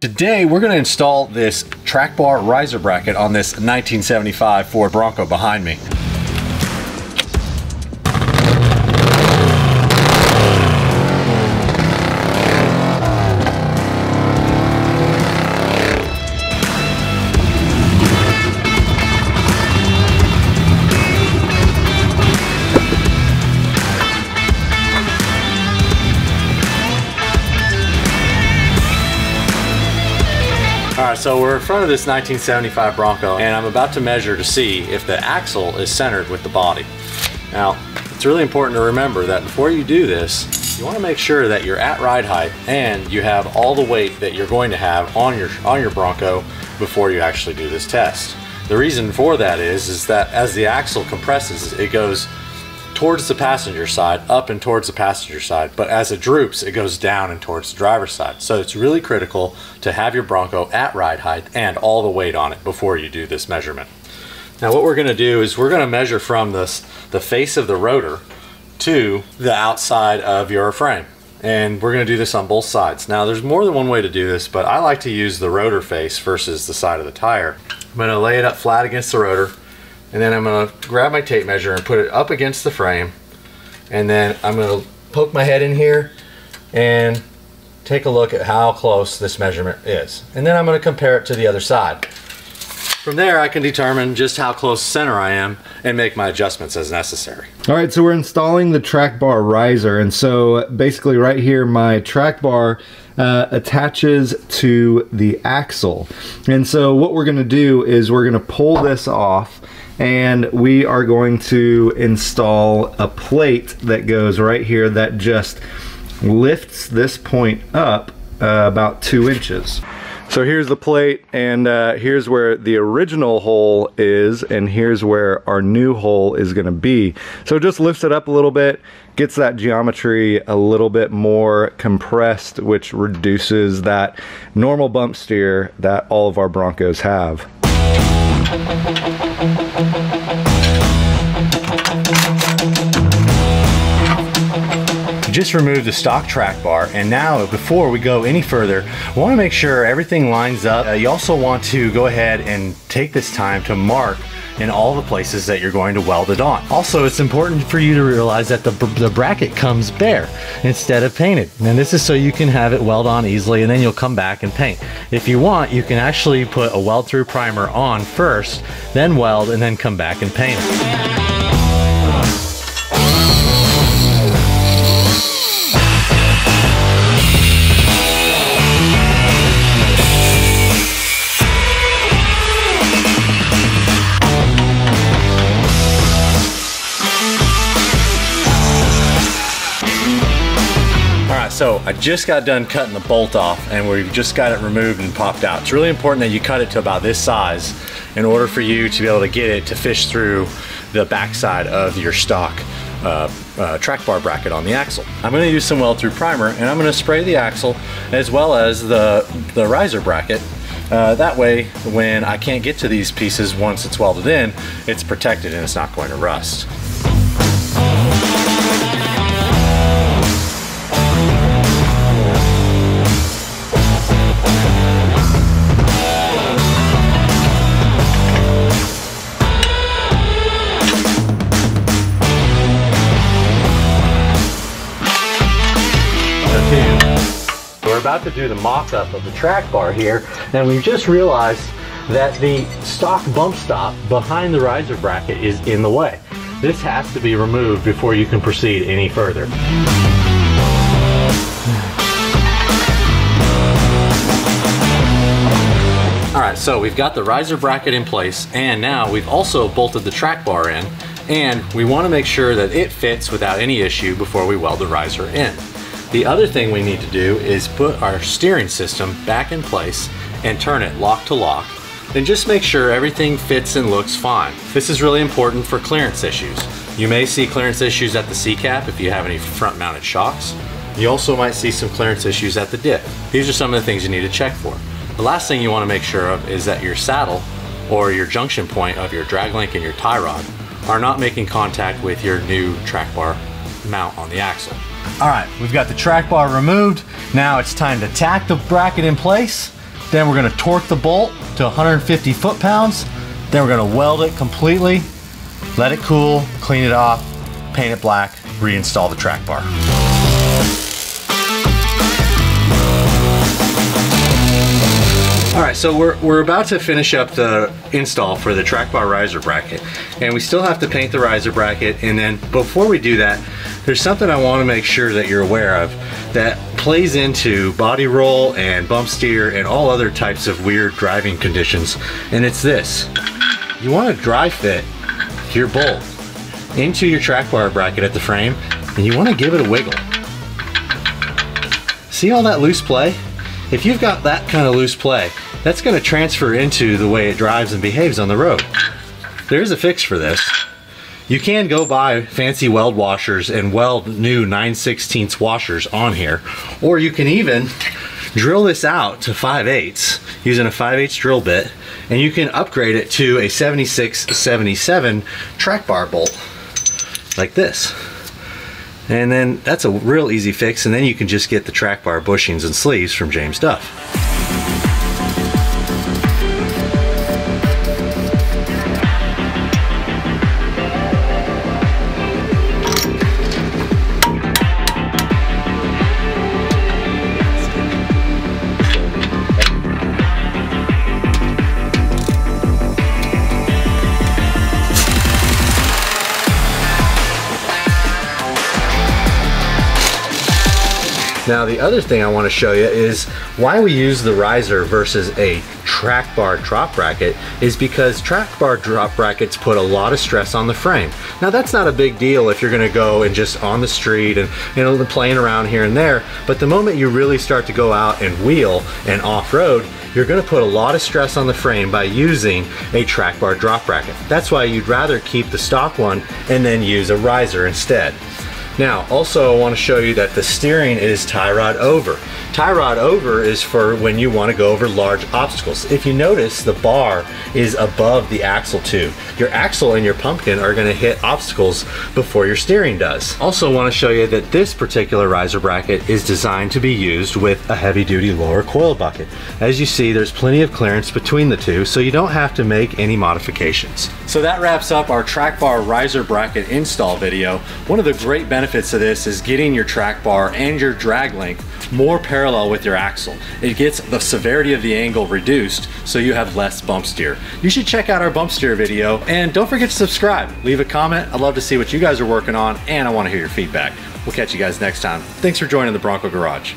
Today we're going to install this track bar riser bracket on this 1975 Ford Bronco behind me. All right, so we're in front of this 1975 Bronco and I'm about to measure to see if the axle is centered with the body. Now, it's really important to remember that before you do this, you want to make sure that you're at ride height and you have all the weight that you're going to have on your on your Bronco before you actually do this test. The reason for that is is that as the axle compresses, it goes towards the passenger side, up and towards the passenger side, but as it droops, it goes down and towards the driver's side. So it's really critical to have your Bronco at ride height and all the weight on it before you do this measurement. Now what we're gonna do is we're gonna measure from this, the face of the rotor to the outside of your frame. And we're gonna do this on both sides. Now there's more than one way to do this, but I like to use the rotor face versus the side of the tire. I'm gonna lay it up flat against the rotor and then I'm gonna grab my tape measure and put it up against the frame and then I'm gonna poke my head in here and take a look at how close this measurement is and then I'm gonna compare it to the other side from there I can determine just how close center I am and make my adjustments as necessary All right, so we're installing the track bar riser. And so basically right here, my track bar uh, attaches to the axle. And so what we're gonna do is we're gonna pull this off and we are going to install a plate that goes right here that just lifts this point up uh, about two inches. So here's the plate and uh, here's where the original hole is and here's where our new hole is gonna be. So it just lifts it up a little bit, gets that geometry a little bit more compressed, which reduces that normal bump steer that all of our Broncos have. Just remove the stock track bar and now before we go any further want to make sure everything lines up uh, you also want to go ahead and take this time to mark in all the places that you're going to weld it on. Also, it's important for you to realize that the, the bracket comes bare instead of painted. And this is so you can have it weld on easily and then you'll come back and paint. If you want, you can actually put a weld through primer on first, then weld and then come back and paint it. So I just got done cutting the bolt off and we've just got it removed and popped out. It's really important that you cut it to about this size in order for you to be able to get it to fish through the backside of your stock uh, uh, track bar bracket on the axle. I'm gonna use some weld through primer and I'm gonna spray the axle as well as the, the riser bracket uh, that way, when I can't get to these pieces once it's welded in, it's protected and it's not going to rust. About to do the mock-up of the track bar here, and we've just realized that the stock bump stop behind the riser bracket is in the way. This has to be removed before you can proceed any further. All right, so we've got the riser bracket in place, and now we've also bolted the track bar in, and we wanna make sure that it fits without any issue before we weld the riser in. The other thing we need to do is put our steering system back in place and turn it lock to lock. and just make sure everything fits and looks fine. This is really important for clearance issues. You may see clearance issues at the C-cap if you have any front mounted shocks. You also might see some clearance issues at the diff. These are some of the things you need to check for. The last thing you want to make sure of is that your saddle or your junction point of your drag link and your tie rod are not making contact with your new track bar mount on the axle. All right, we've got the track bar removed. Now it's time to tack the bracket in place Then we're gonna torque the bolt to 150 foot-pounds. Then we're gonna weld it completely, let it cool, clean it off, paint it black, reinstall the track bar. All right, so we're, we're about to finish up the install for the track bar riser bracket. And we still have to paint the riser bracket. And then before we do that, there's something I wanna make sure that you're aware of that plays into body roll and bump steer and all other types of weird driving conditions. And it's this, you wanna dry fit your bolt into your track bar bracket at the frame and you wanna give it a wiggle. See all that loose play? If you've got that kind of loose play, that's gonna transfer into the way it drives and behaves on the road. There's a fix for this. You can go buy fancy weld washers and weld new 9 16 washers on here, or you can even drill this out to 5 8 using a 5 8 drill bit, and you can upgrade it to a 76 77 track bar bolt like this. And then that's a real easy fix, and then you can just get the track bar bushings and sleeves from James Duff. Now the other thing I want to show you is why we use the riser versus a track bar drop bracket is because track bar drop brackets put a lot of stress on the frame. Now that's not a big deal if you're going to go and just on the street and you know playing around here and there, but the moment you really start to go out and wheel and off-road, you're going to put a lot of stress on the frame by using a track bar drop bracket. That's why you'd rather keep the stock one and then use a riser instead. Now, also I want to show you that the steering is tie rod over. Tie rod over is for when you want to go over large obstacles. If you notice, the bar is above the axle tube. Your axle and your pumpkin are going to hit obstacles before your steering does. Also want to show you that this particular riser bracket is designed to be used with a heavy duty lower coil bucket. As you see, there's plenty of clearance between the two, so you don't have to make any modifications. So that wraps up our track bar riser bracket install video. One of the great benefits of this is getting your track bar and your drag link more parallel with your axle. It gets the severity of the angle reduced so you have less bump steer. You should check out our bump steer video and don't forget to subscribe. Leave a comment. I'd love to see what you guys are working on and I want to hear your feedback. We'll catch you guys next time. Thanks for joining the Bronco Garage.